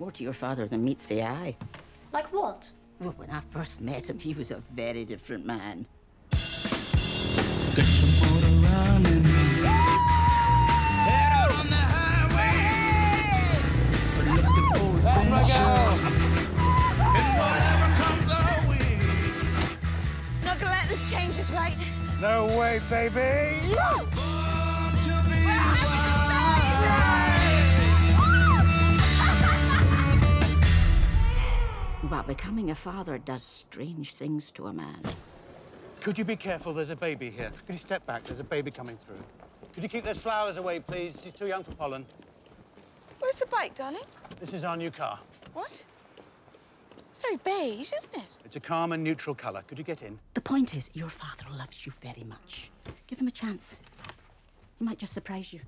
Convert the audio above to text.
More to your father than meets the eye. Like what? Well, when I first met him, he was a very different man. Get some motor running. Head out on the highway. We're looking for adventure. And whatever comes our way. Not gonna let this change us, right? No way, baby. But becoming a father does strange things to a man. Could you be careful? There's a baby here. Could you step back? There's a baby coming through. Could you keep those flowers away, please? She's too young for pollen. Where's the bike, darling? This is our new car. What? It's very beige, isn't it? It's a calm and neutral colour. Could you get in? The point is, your father loves you very much. Give him a chance. He might just surprise you.